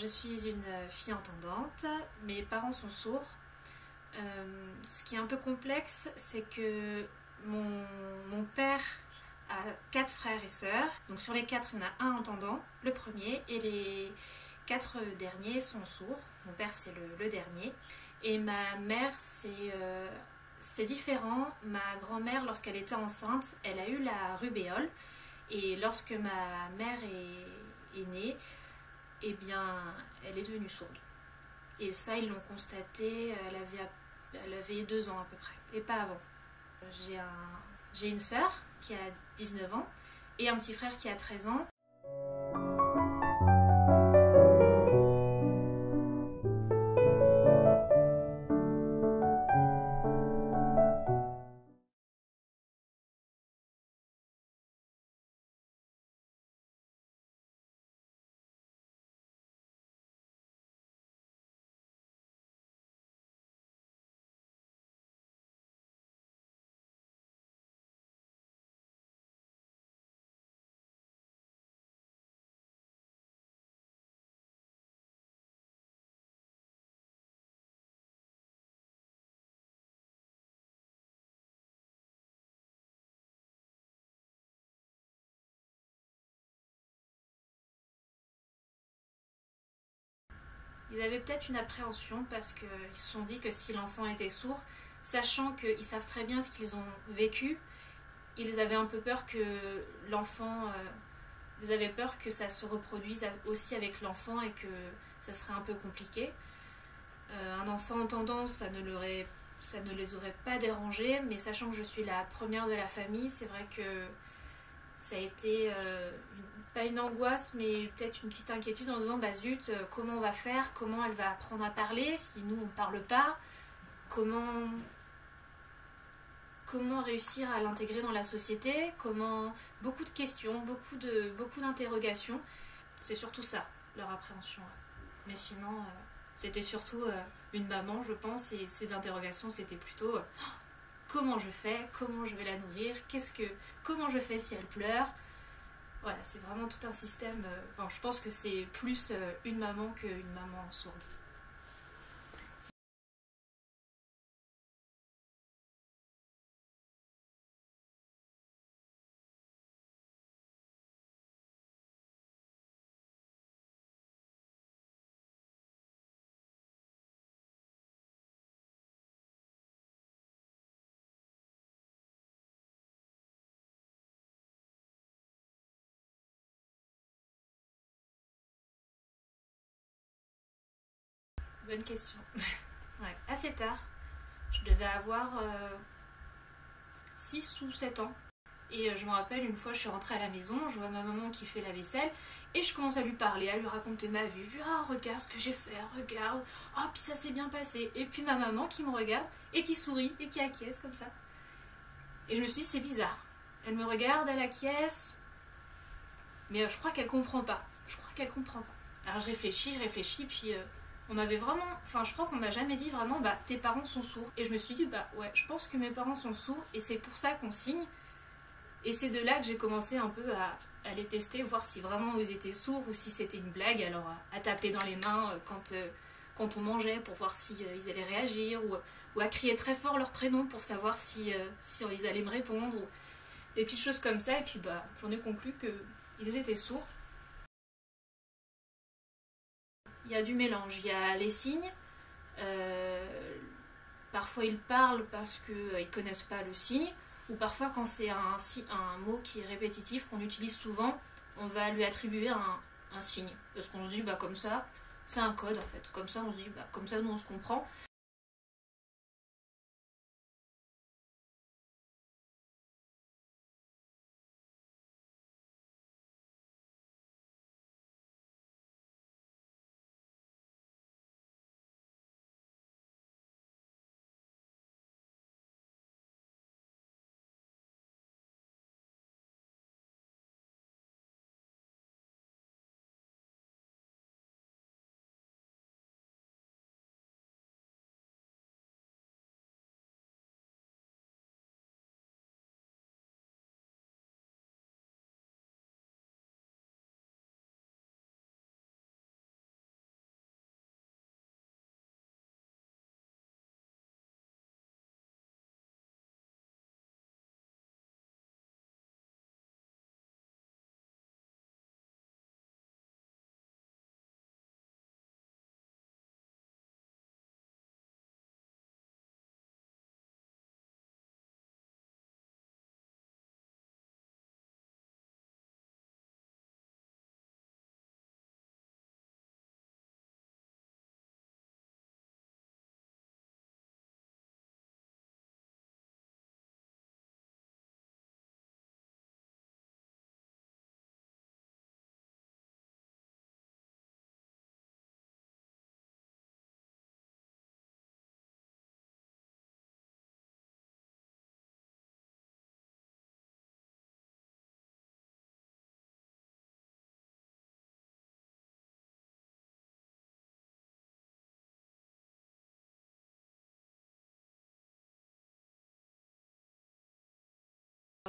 Je suis une fille entendante, mes parents sont sourds. Euh, ce qui est un peu complexe, c'est que mon, père a quatre frères et sœurs. Donc sur les quatre, il y en a un entendant, le premier, et les quatre derniers sont sourds. Mon père, c'est le, dernier. Et ma mère, c'est euh, c'est différent. Ma grand-mère, lorsqu'elle était enceinte, elle a eu la rubéole. Et lorsque ma mère est née, eh bien, elle est devenue sourde. Et ça, ils l'ont constaté, elle avait, elle avait deux ans à peu près, et pas avant. J'ai un, une sœur qui a 19 ans et un petit frère qui a 13 ans. Ils avaient peut-être une appréhension parce qu'ils se sont dit que si l'enfant était sourd, sachant qu'ils savent très bien ce qu'ils ont vécu, ils avaient un peu peur que l'enfant. Euh, ils avaient peur que ça se reproduise aussi avec l'enfant et que ça serait un peu compliqué. Euh, un enfant entendant, ça ne, ça ne les aurait pas dérangés, mais sachant que je suis la première de la famille, c'est vrai que ça a été euh, pas une angoisse, mais peut-être une petite inquiétude en se disant bah zut, euh, comment on va faire? Comment elle va apprendre à parler? Si nous on ne parle pas Comment comment réussir à l'intégrer dans la société? Comment beaucoup de questions, beaucoup de beaucoup d'interrogations. C'est surtout ça leur appréhension. Mais sinon, euh, c'était surtout une maman, je pense, et ces interrogations, c'était plutôt comment je fais, comment je vais la nourrir, qu'est-ce que, comment je fais si elle pleure? Voilà, c'est vraiment tout un système. Euh, enfin, je pense que c'est plus euh, une maman qu'une maman sourde. Bonne question. ouais. Assez tard. Je devais avoir 6 euh, ou 7 ans. Et euh, je me rappelle, une fois, je suis rentrée à la maison, je vois ma maman qui fait la vaisselle, et je commence à lui parler, à lui raconter ma vie. Je lui dis, ah, regarde ce que j'ai fait, regarde, ah, puis ça s'est bien passé. Et puis ma maman qui me regarde, et qui sourit, et qui acquiesce comme ça. Et je me suis dit, c'est bizarre. Elle me regarde, elle acquiesce, mais euh, je crois qu'elle comprend pas. Je crois qu'elle comprend pas. Alors je réfléchis, je réfléchis, puis on m'avait vraiment, enfin je crois qu'on m'a jamais dit vraiment bah tes parents sont sourds. Et je me suis dit bah ouais, je pense que mes parents sont sourds et c'est pour ça qu'on signe. Et c'est de là que j'ai commencé un peu à, les tester, voir si vraiment ils étaient sourds ou si c'était une blague. Alors à, taper dans les mains euh, quand, euh, quand on mangeait pour voir si euh, ils allaient réagir ou, à crier très fort leur prénom pour savoir si, si ils allaient me répondre ou des petites choses comme ça. Et puis bah j'en ai conclu qu'ils étaient sourds. Il y a du mélange. Il y a les signes. Euh, parfois ils parlent parce qu'ils euh, ne connaissent pas le signe. Ou parfois quand c'est un, mot qui est répétitif, qu'on utilise souvent, on va lui attribuer un, un signe. Parce qu'on se dit, bah comme ça, c'est un code en fait. Comme ça, on se dit, bah comme ça, nous on se comprend.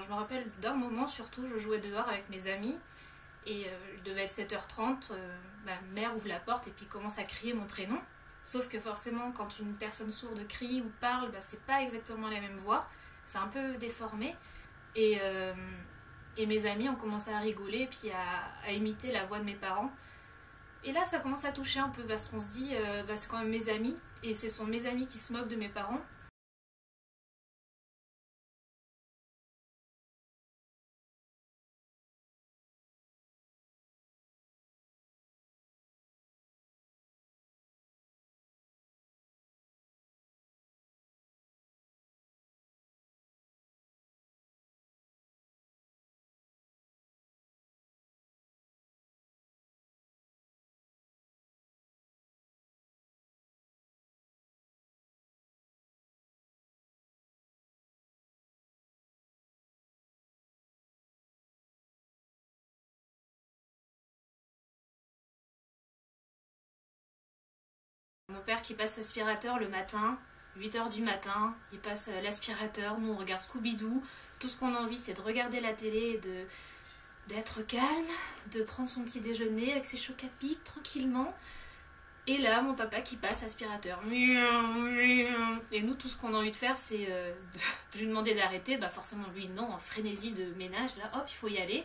Je me rappelle d'un moment surtout, je jouais dehors avec mes amis et euh, il devait être 7h30, euh, ma mère ouvre la porte et puis commence à crier mon prénom. Sauf que forcément, quand une personne sourde crie ou parle, bah, c'est pas exactement la même voix, c'est un peu déformé. Et, euh, mes amis ont commencé à rigoler puis à, à, imiter la voix de mes parents. Et là, ça commence à toucher un peu parce qu'on se dit, bah, c'est quand même mes amis, et ce sont mes amis qui se moquent de mes parents. Mon père qui passe l'aspirateur le matin, 8h du matin, il passe l'aspirateur, nous on regarde Scooby-Doo, tout ce qu'on a envie c'est de regarder la télé et de d'être calme, de prendre son petit déjeuner avec ses chocs à pic tranquillement. Et là, mon papa qui passe aspirateur. Et nous, tout ce qu'on a envie de faire, c'est euh, de lui demander d'arrêter. Bah forcément, lui, non, en frénésie de ménage, là, hop, il faut y aller.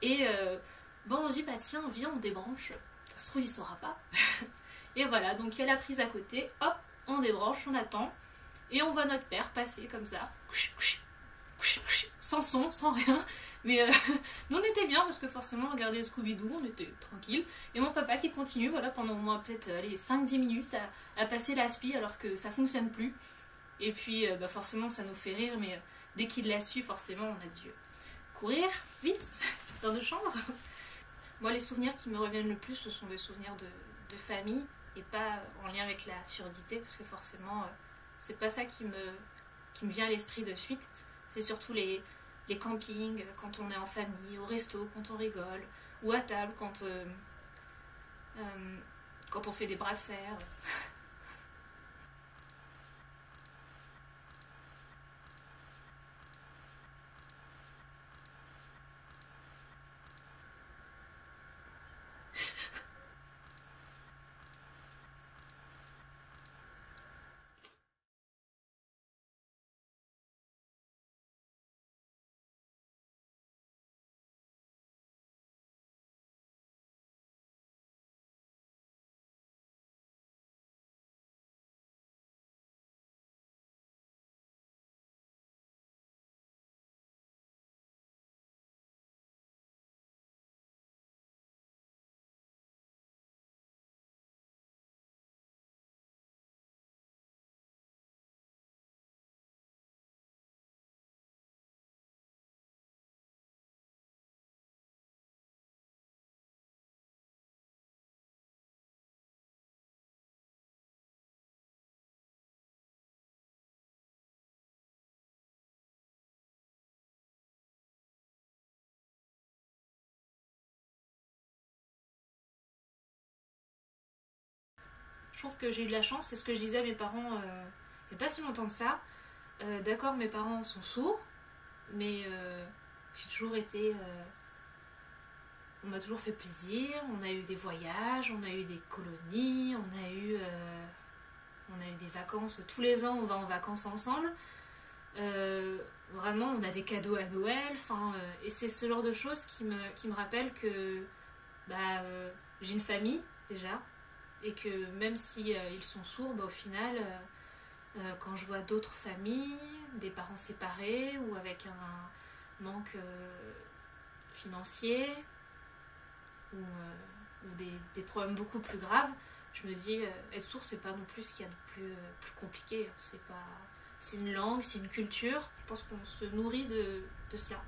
Et euh, bon, on se dit, bah tiens, viens, on débranche. Ça se trouve, il saura pas. Et voilà, donc il y a la prise à côté, hop, on débranche, on attend, et on voit notre père passer comme ça, sans son, sans rien. Mais euh, nous on était bien parce que forcément, regarder Scooby-Doo, on était tranquille. Et mon papa qui continue, voilà, pendant au moins peut-être 5-10 minutes à, à passer l'aspi alors que ça fonctionne plus. Et puis euh, bah, forcément, ça nous fait rire, mais euh, dès qu'il l'a su, forcément, on a dû courir vite dans nos chambres. Moi, les souvenirs qui me reviennent le plus, ce sont des souvenirs de famille et pas en lien avec la surdité parce que forcément c'est pas ça qui me, vient à l'esprit de suite. C'est surtout les, les campings quand on est en famille au resto quand on rigole ou à table quand euh, euh, quand on fait des bras de fer trouve que j'ai eu de la chance, c'est ce que je disais à mes parents euh, il n'y a pas si longtemps que ça. Euh, D'accord, mes parents sont sourds, mais euh, j'ai toujours été. Euh, on m'a toujours fait plaisir, on a eu des voyages, on a eu des colonies, on a eu, on a eu des vacances. Tous les ans, on va en vacances ensemble. vraiment, on a des cadeaux à Noël. Et c'est ce genre de choses qui me, qui me rappellent que bah, j'ai une famille déjà et que même si euh, ils sont sourds, bah, au final, euh, euh, quand je vois d'autres familles, des parents séparés ou avec un manque financier ou, des, problèmes beaucoup plus graves, je me dis être sourd c'est pas non plus ce qu'il y a de plus, compliqué. C'est pas c'est une langue, c'est une culture. Je pense qu'on se nourrit de, de cela.